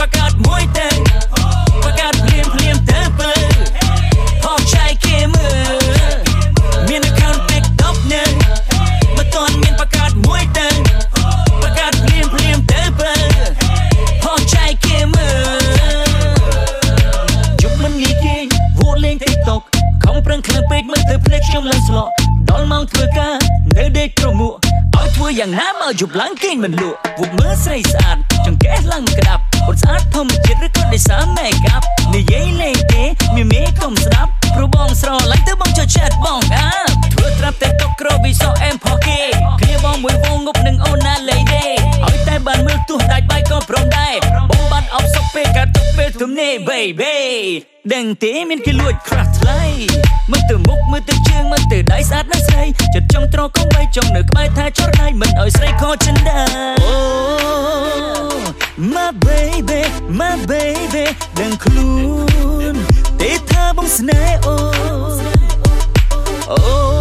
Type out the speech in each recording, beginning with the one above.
បកាត់មួយទៅបកាត់ភ្លាមភ្លាមទៅបើផកឆៃគេមើលមាន account TikTok នៅមិនទាន់មានបកាត់មួយទៅបកាត់ភ្លាមភ្លាមទៅបើផកឆៃគេមើលយប់មិនងាយគេវោលេង TikTok ខំប្រឹងខ្លាំងពេកមើលទៅភ្លេចខ្ញុំឡើងស្លក់ដល់ម៉ោងធ្វើការនៅដេកក្រមួក ឲ្យធ្វើយ៉ាងណាមកយប់ឡើងគេងមិនលក់វុកមើលស្រីស្អាតចង្កេះឡើងមិនក្តាប់អត់ស្អាតធម្មជាតិឬក៏ដោយសារ make up និយាយលេងទេមីមេកុំស្ដាប់ព្រោះបងស្រឡាញ់ទៅបងចូល chat បងអាធ្វើត្រាប់តែតុកក្រវិសអែមផកគេគ្នាបងមួយវងងប់នឹងអូនណាលេដេឲ្យតែបានមើលទោះដាច់បាយក៏ព្រមដែរបងបាត់អបសុកពេលកាត់ទុកពេលទំនេរ baby ដឹងទេមានគេលួចខ្រាស់ ថ្លៃមើលទៅមុខមើលទៅជើងមើលទៅដៃស្អាតណាស់ស្រីចិត្តចង់ត្រកុំបីចង់នៅក្បែរថាចរណៃមិនឲ្យស្រីខកចិនដាអូ my baby my baby ដឹងខ្លួនទេថាបងស្នេហ៍អូអូ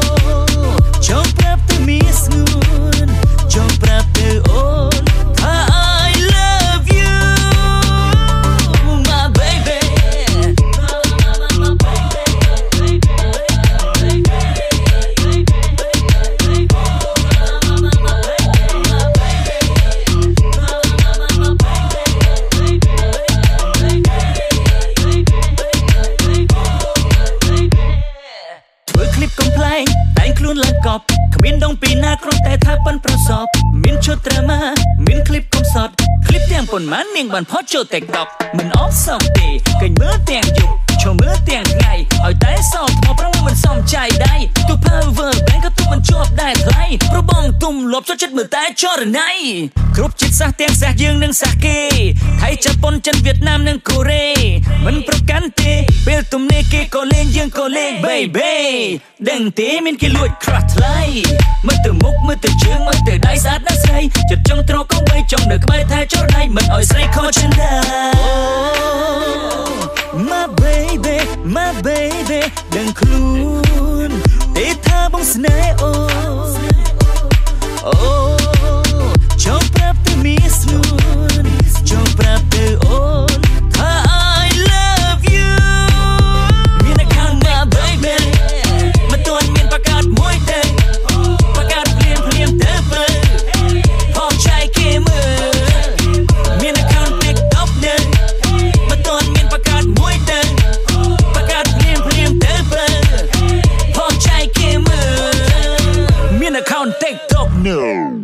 គ្មានដងពីណាគ្រាន់តែថាប៉ិនប្រសពមានឈុតត្រាម៉ាមានคลิปកំសត់คลิปទាំងប៉ុន្មាននាងបានផុតចូល TikTok មិនអបសំទេគេញមើលទាំងយប់ឈរមើលទាំងថ្ងៃឲ្យតែសោកថ្មប្រងមិនសមចៃដៃទូ power bank ក៏ទូមិនជាប់ដែរថ្លៃប្របងទុំលប់ចូលចិត្តមើលតែចរណៃគ្រប់ជាតិសាសទាំងសាសយើងនិងសាសគេថៃជប៉ុនចិនវៀតណាមនិងកូរ៉េមិនប្រកាន់ទេពេលទំនេរគេក៏លេងយើងក៏លេង baby ដឹងទេមានគេលួចខ្រា ស់ថ្លៃមើលទៅមុខមើលទៅជើងមើលទៅដៃស្អាតណាស់ស្រីចិត្តចង់ត្រកុំបីចង់នៅក្បែរថាចរណៃមិនឲ្យស្រីខកចិនដា My baby my baby ដឹងខ្លួនទេថាបងស្នេហ៍អូអូ No.